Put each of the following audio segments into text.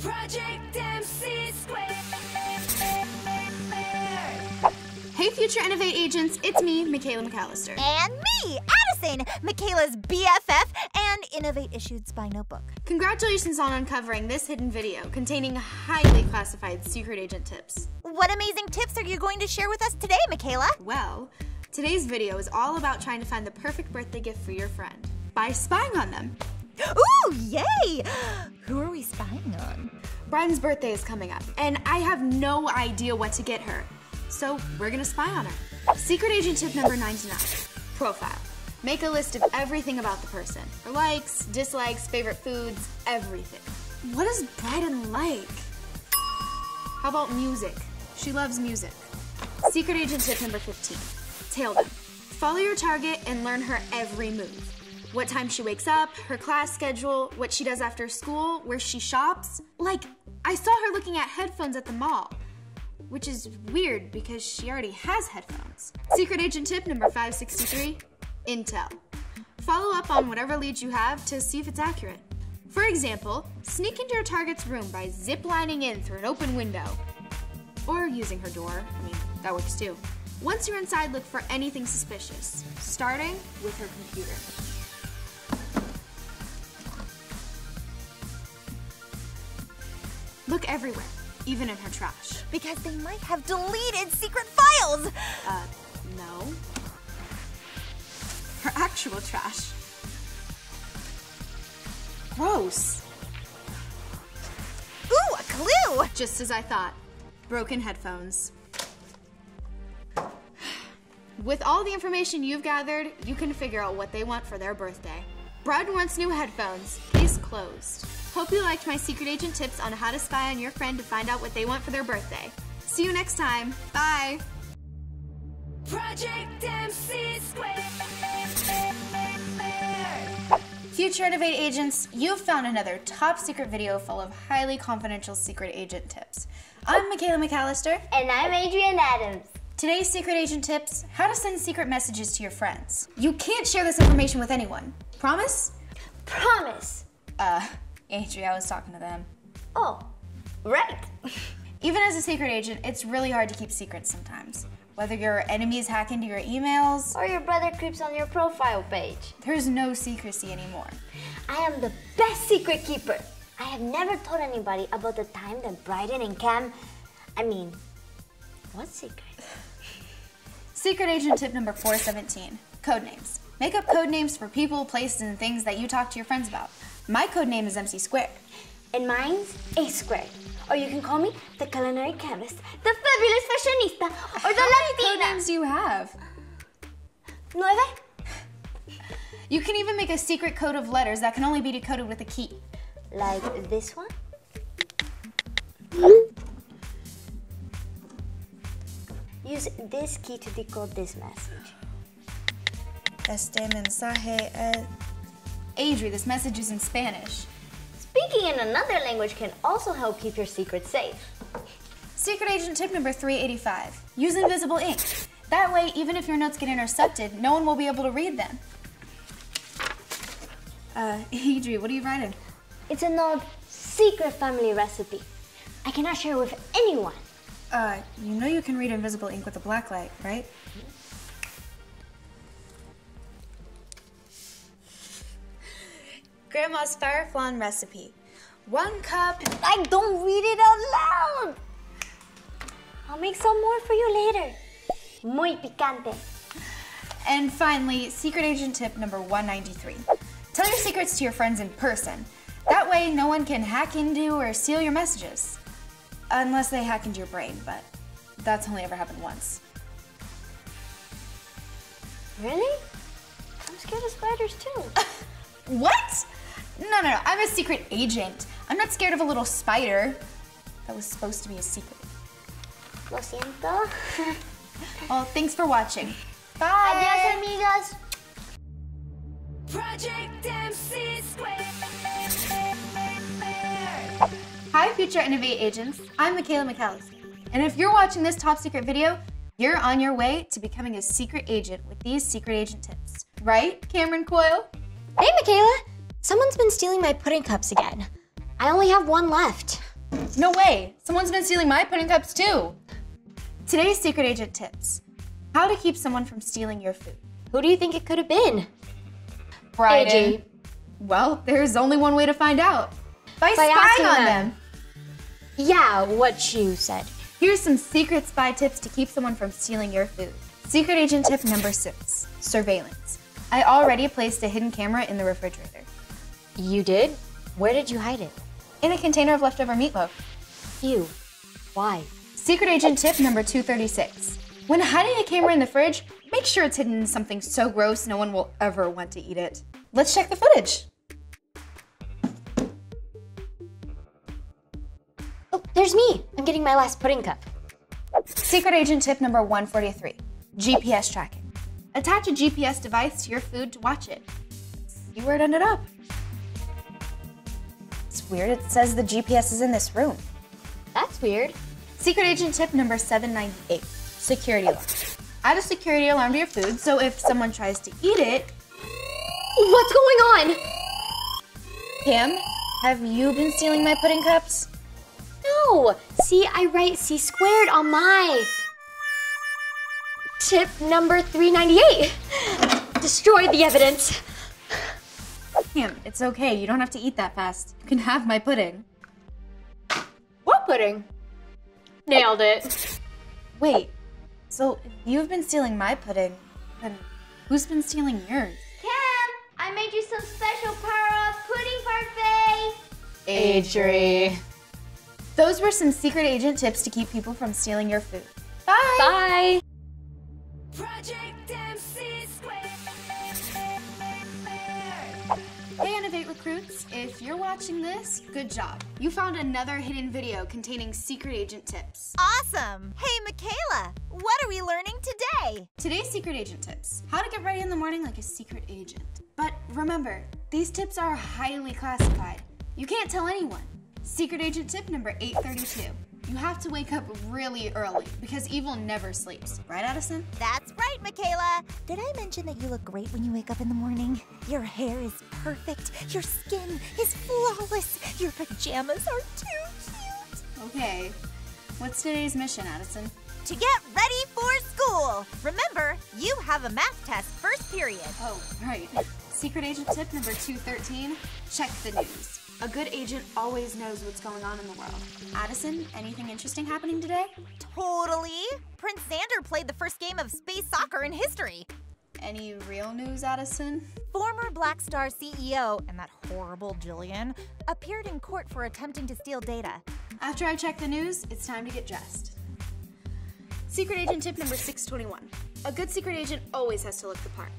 Project MC Squared. Hey, future Innovate agents, it's me, McKeyla McAlister. And me, Addison, McKeyla's BFF and Innovate issued spy notebook. Congratulations on uncovering this hidden video containing highly classified secret agent tips. What amazing tips are you going to share with us today, McKeyla? Well, today's video is all about trying to find the perfect birthday gift for your friend by spying on them. Ooh, yay! Who are we spying on? Bryden's birthday is coming up, and I have no idea what to get her. So we're gonna spy on her. Secret agent tip number 99 profile. Make a list of everything about the person her likes, dislikes, favorite foods, everything. What does Bryden like? How about music? She loves music. Secret agent tip number 15 tail them. Follow your target and learn her every move. What time she wakes up, her class schedule, what she does after school, where she shops. Like, I saw her looking at headphones at the mall which is weird because she already has headphones. Secret agent tip number 563 Intel. Follow up on whatever leads you have to see if it's accurate. For example, sneak into your target's room by ziplining in through an open window. Or using her door. I mean, that works too. Once you're inside, look for anything suspicious, starting with her computer. Look everywhere, even in her trash. Because they might have deleted secret files! Uh, no. Her actual trash. Gross. Ooh, a clue! Just as I thought. Broken headphones. With all the information you've gathered, you can figure out what they want for their birthday. Brad wants new headphones. Case closed. Hope you liked my secret agent tips on how to spy on your friend to find out what they want for their birthday. See you next time. Bye. Project MC Squared. Future Innovate agents, you've found another top secret video full of highly confidential secret agent tips. I'm McKeyla McAlister. And I'm Adrienne Attoms. Today's secret agent tips how to send secret messages to your friends. You can't share this information with anyone. Promise? Promise. Uh, Adria, I was talking to them. Oh, right. Even as a secret agent, it's really hard to keep secrets sometimes. Whether your enemies hack into your emails, Or your brother creeps on your profile page. there's no secrecy anymore. I am the best secret keeper. I have never told anybody about the time that Bryden and Cam. I mean, what secret? Secret agent tip number 417 code names. Make up code names for people, places, and things that you talk to your friends about. My code name is MC Squared. And mine's A squared. Or you can call me the culinary chemist, the fabulous fashionista, or the How many code names do you have? Nueve? You can even make a secret code of letters that can only be decoded with a key. Like this one? Use this key to decode this message. Este mensaje es... Adri, this message is in Spanish. Speaking in another language can also help keep your secret safe. Secret agent tip number 385 use invisible ink. That way, even if your notes get intercepted, no one will be able to read them. Uh, Adri, what are you writing? It's an old secret family recipe. I cannot share it with anyone. Uh, you know you can read invisible ink with a black light, right? Grandma's fire flan recipe. One cup. I don't read it out loud. I'll make some more for you later. Muy picante. And finally, secret agent tip number 193. Tell your secrets to your friends in person. That way, no one can hack into or steal your messages. Unless they hack into your brain, but that's only ever happened once. Really? I'm scared of spiders too. What? No, no, no. I'm a secret agent. I'm not scared of a little spider. That was supposed to be a secret. Lo siento. Well, thanks for watching. Bye. Adios, amigas. Project MC Squared. Hi, future Innovate agents. I'm McKeyla McAlister. And if you're watching this top secret video, you're on your way to becoming a secret agent with these secret agent tips. Right, Camryn Coyle? Hey, McKeyla! Someone's been stealing my pudding cups again. I only have one left. No way. Someone's been stealing my pudding cups too. Today's secret agent tips. How to keep someone from stealing your food. Who do you think it could have been? Friday. AJ. Well, there's only one way to find out. By, By spying on them. them. Yeah, what you said. Here's some secret spy tips to keep someone from stealing your food. Secret agent tip number six surveillance. I already placed a hidden camera in the refrigerator. You did? Where did you hide it? In a container of leftover meatloaf. You. Why? Secret agent tip number 236. When hiding a camera in the fridge, make sure it's hidden in something so gross no one will ever want to eat it. Let's check the footage. Oh, there's me. I'm getting my last pudding cup. Secret agent tip number 143 GPS tracking. Attach a GPS device to your food to watch it. See where it ended up. It's weird, it says the GPS is in this room. That's weird. Secret agent tip number 798 security alarm. Add a security alarm to your food so if someone tries to eat it, What's going on? Pam, have you been stealing my pudding cups? No. See, I write C squared on my tip number 398. Destroy the evidence. Pam, it's okay. You don't have to eat that fast. You can have my pudding. What pudding? Nailed it. Wait, so if you've been stealing my pudding, then who's been stealing yours? Cam, I made you some special power-up pudding parfait. Adri. Those were some secret agent tips to keep people from stealing your food. Bye! Bye. Hey, Innovate Recruits, if you're watching this, good job. You found another hidden video containing secret agent tips. Awesome! Hey, McKeyla, what are we learning today? Today's secret agent tips how to get ready in the morning like a secret agent. But remember, these tips are highly classified. You can't tell anyone. Secret agent tip number 832 you have to wake up really early because evil never sleeps. Right, Addison? That's right, McKeyla. Did I mention that you look great when you wake up in the morning? Your hair is perfect. Your skin is flawless. Your pajamas are too cute. Okay. What's today's mission, Addison? To get ready for school. Remember, you have a math test first period. Oh, right. Secret agent tip number 213 check the news. A good agent always knows what's going on in the world. Addison, anything interesting happening today? Totally. Prince Xander played the first game of space soccer in history. Any real news, Addison? Former Black Star CEO and that horrible Jillian appeared in court for attempting to steal data. After I check the news, it's time to get dressed. Secret agent tip number 621. A good secret agent always has to look the part.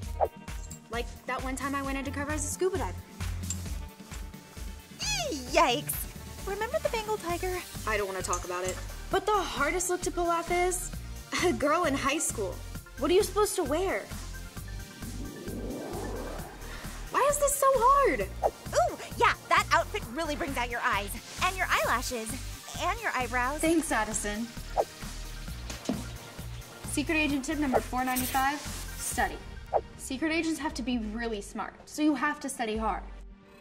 Like that one time I went undercover as a scuba diver. Yikes! Remember the Bengal tiger? I don't want to talk about it. But the hardest look to pull off is a girl in high school. What are you supposed to wear? Why is this so hard? Ooh, yeah, that outfit really brings out your eyes, and your eyelashes, and your eyebrows. Thanks, Addison. Secret agent tip number 495 study. Secret agents have to be really smart, so you have to study hard.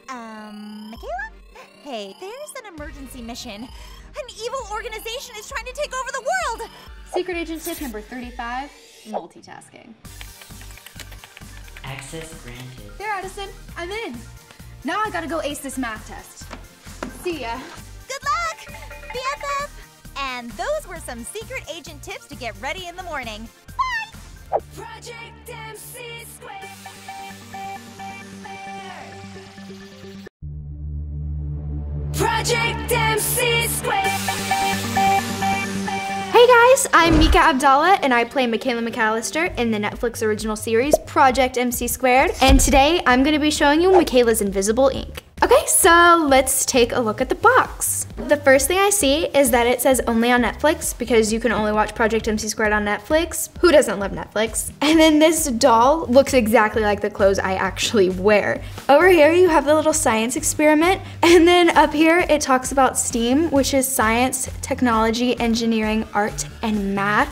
Um, McKeyla? Hey, there's an emergency mission. An evil organization is trying to take over the world! Secret agent tip number 35 multitasking. Access granted. There, Addison, I'm in. Now I gotta go ace this math test. See ya. Good luck, BFF! And those were some secret agent tips to get ready in the morning. Bye! Project MC Square. MC Square. Hey guys, I'm Mika Abdalla and I play McKeyla McAlister in the Netflix original series Project MC Squared. And today I'm going to be showing you McKeyla's invisible ink. Okay, so let's take a look at the box. The first thing I see is that it says only on Netflix because you can only watch Project MC Squared on Netflix. Who doesn't love Netflix? And then this doll looks exactly like the clothes I actually wear. Over here you have the little science experiment and then up here it talks about STEAM, which is science, technology, engineering, art, and math.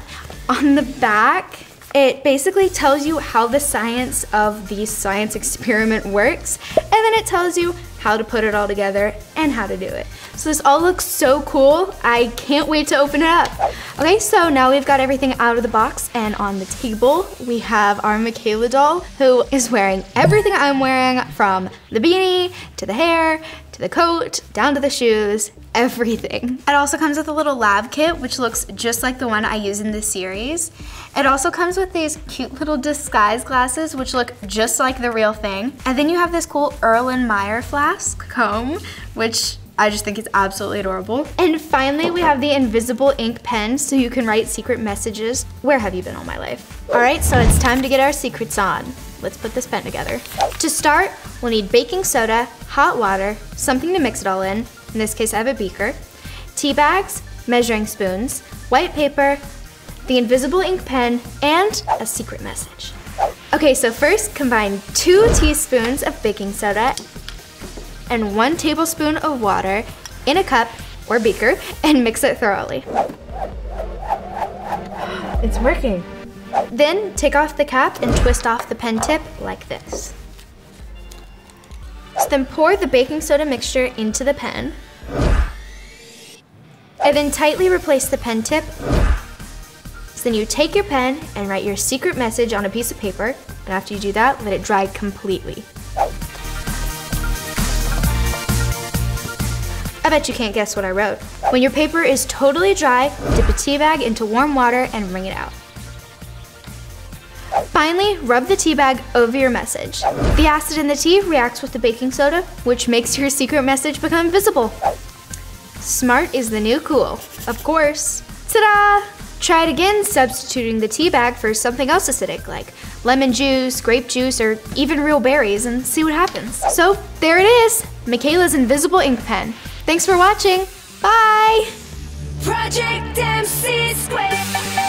On the back, it basically tells you how the science of the science experiment works, and then it tells you how to put it all together, and how to do it. So this all looks so cool. I can't wait to open it up. Okay, so now we've got everything out of the box and on the table we have our McKeyla doll who is wearing everything I'm wearing from the beanie to the hair to the coat down to the shoes everything. It also comes with a little lab kit, which looks just like the one I use in this series. It also comes with these cute little disguise glasses, which look just like the real thing. And then you have this cool Erlenmeyer flask comb, which I just think it's absolutely adorable. And finally, we have the invisible ink pen so you can write secret messages. Where have you been all my life? All right, so it's time to get our secrets on. Let's put this pen together. To start, we'll need baking soda, hot water, something to mix it all in, in this case I have a beaker, tea bags, measuring spoons, white paper, the invisible ink pen, and a secret message. Okay, so first combine two teaspoons of baking soda and one tablespoon of water in a cup or beaker and mix it thoroughly. It's working. Then take off the cap and twist off the pen tip like this. So then pour the baking soda mixture into the pen. And then tightly replace the pen tip. So then you take your pen and write your secret message on a piece of paper. And after you do that, let it dry completely. I bet you can't guess what I wrote. When your paper is totally dry, dip a tea bag into warm water and wring it out. Finally, rub the tea bag over your message. The acid in the tea reacts with the baking soda, which makes your secret message become visible. Smart is the new cool, of course. Ta-da! Try it again, substituting the tea bag for something else acidic, like lemon juice, grape juice, or even real berries, and see what happens. So, there it is, McKeyla's invisible ink pen. Thanks for watching. Bye! Project MC Square.